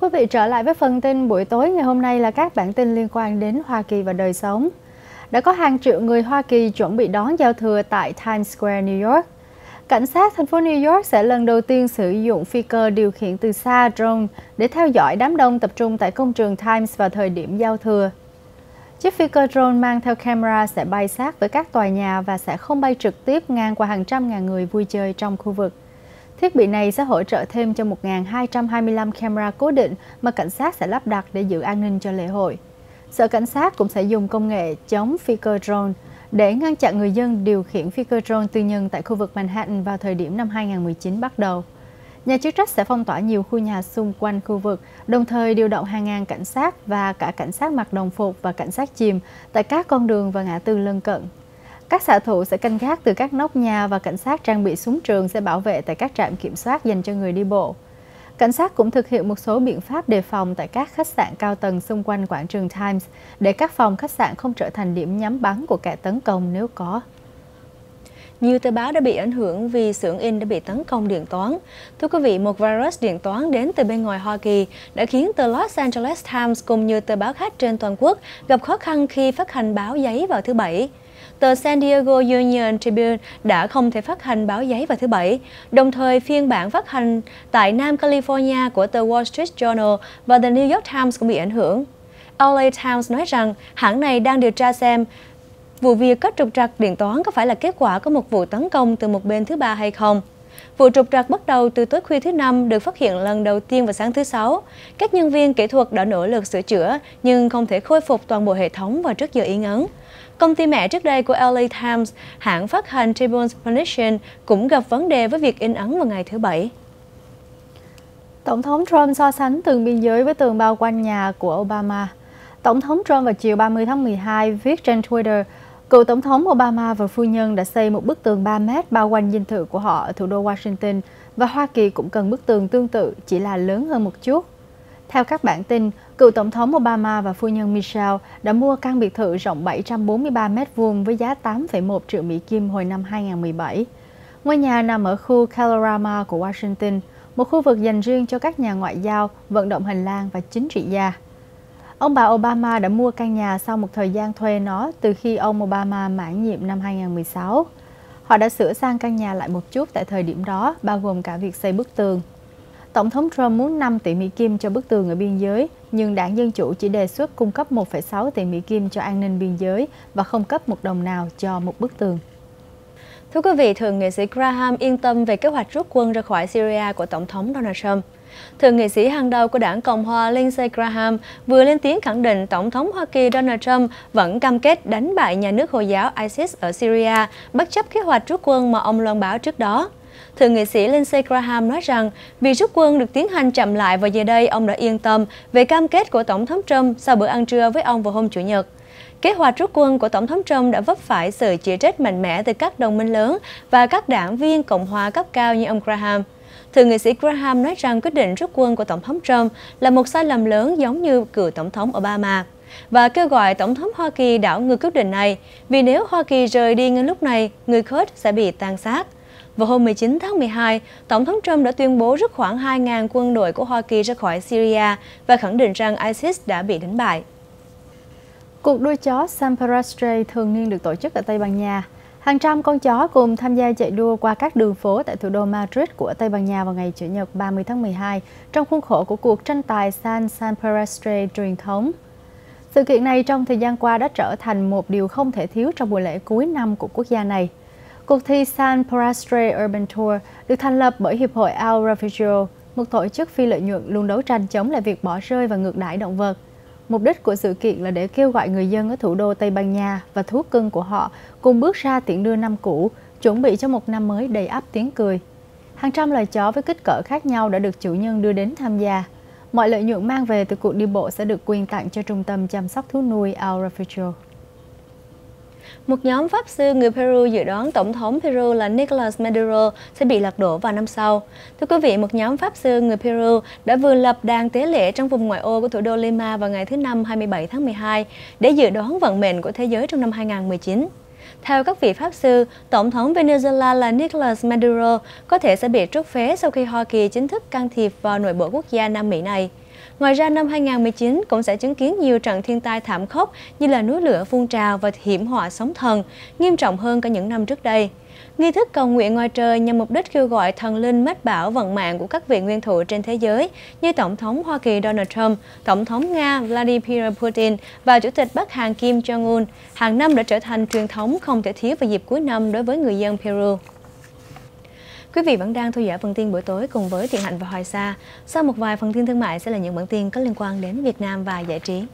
quý vị trở lại với phần tin buổi tối ngày hôm nay là các bản tin liên quan đến Hoa Kỳ và đời sống. Đã có hàng triệu người Hoa Kỳ chuẩn bị đón giao thừa tại Times Square, New York. Cảnh sát thành phố New York sẽ lần đầu tiên sử dụng phi cơ điều khiển từ xa drone để theo dõi đám đông tập trung tại công trường Times vào thời điểm giao thừa. Chiếc phi cơ drone mang theo camera sẽ bay sát với các tòa nhà và sẽ không bay trực tiếp ngang qua hàng trăm ngàn người vui chơi trong khu vực. Thiết bị này sẽ hỗ trợ thêm cho 1.225 camera cố định mà cảnh sát sẽ lắp đặt để giữ an ninh cho lễ hội. Sở cảnh sát cũng sẽ dùng công nghệ chống phi cơ drone để ngăn chặn người dân điều khiển phi cơ drone tư nhân tại khu vực Manhattan vào thời điểm năm 2019 bắt đầu. Nhà chức trách sẽ phong tỏa nhiều khu nhà xung quanh khu vực, đồng thời điều động hàng ngàn cảnh sát và cả cảnh sát mặc đồng phục và cảnh sát chìm tại các con đường và ngã tư lân cận. Các xạ thủ sẽ canh gác từ các nóc nhà và cảnh sát trang bị súng trường sẽ bảo vệ tại các trạm kiểm soát dành cho người đi bộ. Cảnh sát cũng thực hiện một số biện pháp đề phòng tại các khách sạn cao tầng xung quanh quảng trường Times để các phòng khách sạn không trở thành điểm nhắm bắn của kẻ tấn công nếu có. Nhiều tờ báo đã bị ảnh hưởng vì xưởng in đã bị tấn công điện toán. Thưa quý vị, một virus điện toán đến từ bên ngoài Hoa Kỳ đã khiến tờ Los Angeles Times cùng nhiều tờ báo khác trên toàn quốc gặp khó khăn khi phát hành báo giấy vào thứ Bảy tờ San Diego Union Tribune đã không thể phát hành báo giấy vào thứ Bảy. Đồng thời, phiên bản phát hành tại Nam California của tờ Wall Street Journal và The New York Times cũng bị ảnh hưởng. LA Times nói rằng hãng này đang điều tra xem vụ việc có trục trặc điện toán có phải là kết quả của một vụ tấn công từ một bên thứ ba hay không. Vụ trục trặc bắt đầu từ tối khuya thứ năm được phát hiện lần đầu tiên vào sáng thứ sáu. Các nhân viên kỹ thuật đã nỗ lực sửa chữa nhưng không thể khôi phục toàn bộ hệ thống vào trước giờ yên ấn. Công ty mẹ trước đây của LA Times, hãng phát hành Tribune Publishing, cũng gặp vấn đề với việc in ấn vào ngày thứ Bảy. Tổng thống Trump so sánh tường biên giới với tường bao quanh nhà của Obama. Tổng thống Trump vào chiều 30 tháng 12 viết trên Twitter, cựu Tổng thống Obama và phu nhân đã xây một bức tường 3 mét bao quanh dinh thự của họ ở thủ đô Washington và Hoa Kỳ cũng cần bức tường tương tự, chỉ là lớn hơn một chút. Theo các bản tin, cựu Tổng thống Obama và phu nhân Michelle đã mua căn biệt thự rộng 743 m2 với giá 8,1 triệu Mỹ Kim hồi năm 2017. Ngôi nhà nằm ở khu Calorama của Washington, một khu vực dành riêng cho các nhà ngoại giao, vận động hành lang và chính trị gia. Ông bà Obama đã mua căn nhà sau một thời gian thuê nó từ khi ông Obama mãn nhiệm năm 2016. Họ đã sửa sang căn nhà lại một chút tại thời điểm đó, bao gồm cả việc xây bức tường. Tổng thống Trump muốn 5 tỷ Mỹ Kim cho bức tường ở biên giới, nhưng đảng Dân Chủ chỉ đề xuất cung cấp 1,6 tỷ Mỹ Kim cho an ninh biên giới và không cấp một đồng nào cho một bức tường. Thưa quý vị, Thượng nghị sĩ Graham yên tâm về kế hoạch rút quân ra khỏi Syria của Tổng thống Donald Trump. Thượng nghị sĩ hàng đầu của đảng Cộng hòa Lindsey Graham vừa lên tiếng khẳng định Tổng thống Hoa Kỳ Donald Trump vẫn cam kết đánh bại nhà nước Hồi giáo ISIS ở Syria, bất chấp kế hoạch rút quân mà ông loan báo trước đó. Thượng nghị sĩ Lindsey Graham nói rằng vì rút quân được tiến hành chậm lại và giờ đây ông đã yên tâm về cam kết của Tổng thống Trump sau bữa ăn trưa với ông vào hôm Chủ nhật. Kế hoạch rút quân của Tổng thống Trump đã vấp phải sự chỉ trích mạnh mẽ từ các đồng minh lớn và các đảng viên Cộng hòa cấp cao như ông Graham. Thượng nghị sĩ Graham nói rằng quyết định rút quân của Tổng thống Trump là một sai lầm lớn giống như cựu Tổng thống Obama và kêu gọi Tổng thống Hoa Kỳ đảo ngược quyết định này vì nếu Hoa Kỳ rời đi ngay lúc này, người Kurd sẽ bị tàn sát. Vào hôm 19 tháng 12, Tổng thống Trump đã tuyên bố rút khoảng 2.000 quân đội của Hoa Kỳ ra khỏi Syria và khẳng định rằng ISIS đã bị đánh bại. Cuộc đua chó San thường niên được tổ chức ở Tây Ban Nha. Hàng trăm con chó cùng tham gia chạy đua qua các đường phố tại thủ đô Madrid của Tây Ban Nha vào ngày Chủ nhật 30 tháng 12 trong khuôn khổ của cuộc tranh tài San San Perestre truyền thống. Sự kiện này trong thời gian qua đã trở thành một điều không thể thiếu trong buổi lễ cuối năm của quốc gia này. Cuộc thi San Perestre Urban Tour được thành lập bởi Hiệp hội Al Refugio, một tổ chức phi lợi nhuận luôn đấu tranh chống lại việc bỏ rơi và ngược đãi động vật. Mục đích của sự kiện là để kêu gọi người dân ở thủ đô Tây Ban Nha và thú cưng của họ cùng bước ra tiễn đưa năm cũ, chuẩn bị cho một năm mới đầy ắp tiếng cười. Hàng trăm loài chó với kích cỡ khác nhau đã được chủ nhân đưa đến tham gia. Mọi lợi nhuận mang về từ cuộc đi bộ sẽ được quyên tặng cho trung tâm chăm sóc thú nuôi Al Refugio. Một nhóm pháp sư người Peru dự đoán Tổng thống Peru là Nicolas Maduro sẽ bị lật đổ vào năm sau. Thưa quý vị, một nhóm pháp sư người Peru đã vừa lập đàn tế lễ trong vùng ngoại ô của thủ đô Lima vào ngày thứ Năm 27 tháng 12 để dự đoán vận mệnh của thế giới trong năm 2019. Theo các vị pháp sư, Tổng thống Venezuela là Nicolas Maduro có thể sẽ bị trút phế sau khi Hoa Kỳ chính thức can thiệp vào nội bộ quốc gia Nam Mỹ này. Ngoài ra, năm 2019 cũng sẽ chứng kiến nhiều trận thiên tai thảm khốc như là núi lửa phun trào và hiểm họa sóng thần, nghiêm trọng hơn cả những năm trước đây. Nghi thức cầu nguyện ngoài trời nhằm mục đích kêu gọi thần linh mách bảo vận mạng của các vị nguyên thủ trên thế giới như Tổng thống Hoa Kỳ Donald Trump, Tổng thống Nga Vladimir Putin và Chủ tịch Bắc Hàn Kim Jong-un hàng năm đã trở thành truyền thống không thể thiếu vào dịp cuối năm đối với người dân Peru. Quý vị vẫn đang theo dõi phần tin buổi tối cùng với Thiện Hạnh và Hoài Sa. Sau một vài phần tin thương mại sẽ là những bản tin có liên quan đến Việt Nam và giải trí.